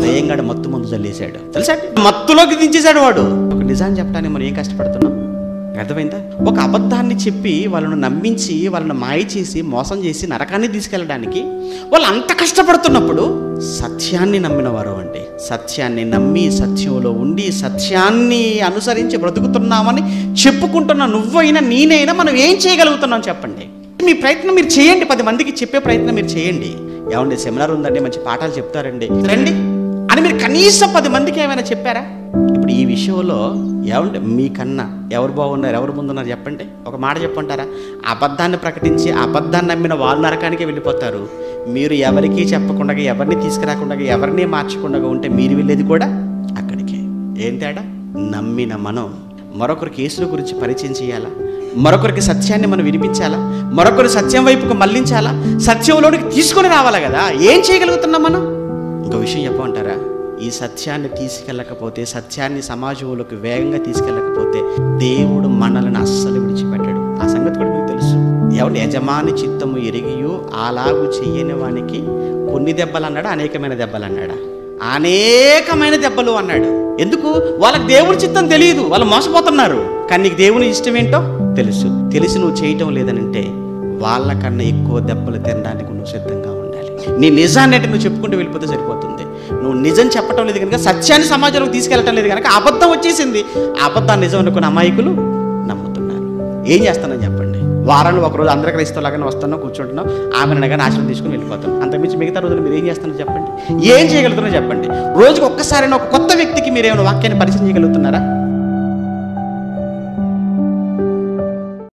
దయ్యంగాడు మత్తు మందు చల్లేశాడు. తెలుసా మత్తులోకి దించేశాడు వాడు. ఒక నిజాన్ని చెప్పడానికి మనం ఏం కష్టపడుతున్నాం? అర్థమైందా? ఒక అబద్ధాన్ని చెప్పి వాళ్ళను నమ్మించి వాళ్ళను మాయ చేసి మోసం చేసి నరకాన్ని తీసుకెళ్ళడానికి వాళ్ళు అంత కష్టపడుతున్నప్పుడు సత్యాన్ని నమ్మిన వారు అండి. సత్యాన్ని నమ్మి సత్యంలో ఉండి సత్యాన్ని అనుసరించి బ్రతుకుతున్నామని చెప్పుకుంటున్న నువ్వైనా నేనైనా మనం ఏం చేయగలుగుతున్నాం చెప్పండి. మీ ప్రయత్నం మీరు చేయండి. పది మందికి చెప్పే ప్రయత్నం మీరు చేయండి. ఏమండి సెమినార్ ఉందండి మంచి పాఠాలు చెప్తారండి. రండి. మీరు కనీసం పది మందికి ఏమైనా చెప్పారా? ఇప్పుడు ఈ విషయంలో ఏమంటే మీకన్నా ఎవరు బాగున్నారు ఎవరు ముందున్నారు చెప్పండి. ఒక మాట చెప్పంటారా అబద్ధాన్ని ప్రకటించి అబద్ధాన్ని నమ్మిన వాళ్ళు నరకానికి వెళ్ళిపోతారు. మీరు ఎవరికీ చెప్పకుండా ఎవరిని తీసుకురాకుండా ఎవరిని మార్చకుండా ఉంటే మీరు వెళ్ళేది కూడా అక్కడికే. ఏం తేడా? నమ్మిన మనం. మరొకరి కేసుల గురించి పరిచయం చేయాలా? మరొకరికి సత్యాన్ని మనం వినిపించాలా? మరొకరి సత్యం వైపుకు మళ్ళించాలా సత్యంలోనికి తీసుకొని రావాలా కదా? ఏం చేయగలుగుతున్నాం మనం? ఇంకో విషయం చెప్పమంటారా? ఈ సత్యాన్ని తీసుకెళ్ళకపోతే సత్యాన్ని సమాజంలోకి వేగంగా తీసుకెళ్ళకపోతే దేవుడు మనల్ని అస్సలు విడిచిపెట్టాడు. ఆ సంగతి కూడా మీకు తెలుసు. ఎవరు యజమాని చిత్తము ఎరిగియో అలాగు చెయ్యని వానికి కొన్ని దెబ్బలు అన్నాడా అనేకమైన దెబ్బలు అన్నాడా? అనేకమైన దెబ్బలు అన్నాడు. ఎందుకు? వాళ్ళకి దేవుడి చిత్తం తెలియదు. వాళ్ళు మోసపోతున్నారు. కానీ నీకు దేవుని ఇష్టం ఏంటో తెలుసు. తెలిసి నువ్వు చేయటం లేదనంటే వాళ్ళకన్నా ఎక్కువ దెబ్బలు తినడానికి నువ్వు సిద్ధంగా నీ నిజాన్ని అంటే నువ్వు చెప్పుకుంటూ వెళ్ళిపోతే సరిపోతుంది. నువ్వు నిజం చెప్పటం లేదు కనుక సత్యాన్ని సమాజంలోకి తీసుకెళ్ళటం లేదు కనుక అబద్ధం వచ్చేసింది. అబద్ధం అబద్ధాన్ని నిజం అనుకున్న అమాయకులు నమ్ముతున్నారు. ఏం చేస్తానని చెప్పండి. వారంలో ఒకరోజు అందరి క్రైస్తవులాగానే వస్తున్నాం కూర్చుంటున్నాం ఆమె అనగానే ఆశ్రమం తీసుకుని వెళ్ళిపోతాం. అంతకుమించి మిగతా రోజులు మీరు ఏం చేస్తారో చెప్పండి. ఏం చేయగలుగుతున్నారో చెప్పండి. రోజుకి ఒక్కసారైనా ఒక కొత్త వ్యక్తికి మీరు ఏమైనా వాక్యాన్ని పరిచయం చేయగలుగుతున్నారా?